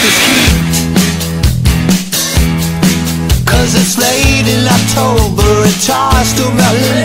madness heat Cause it's late in October it's cars to melt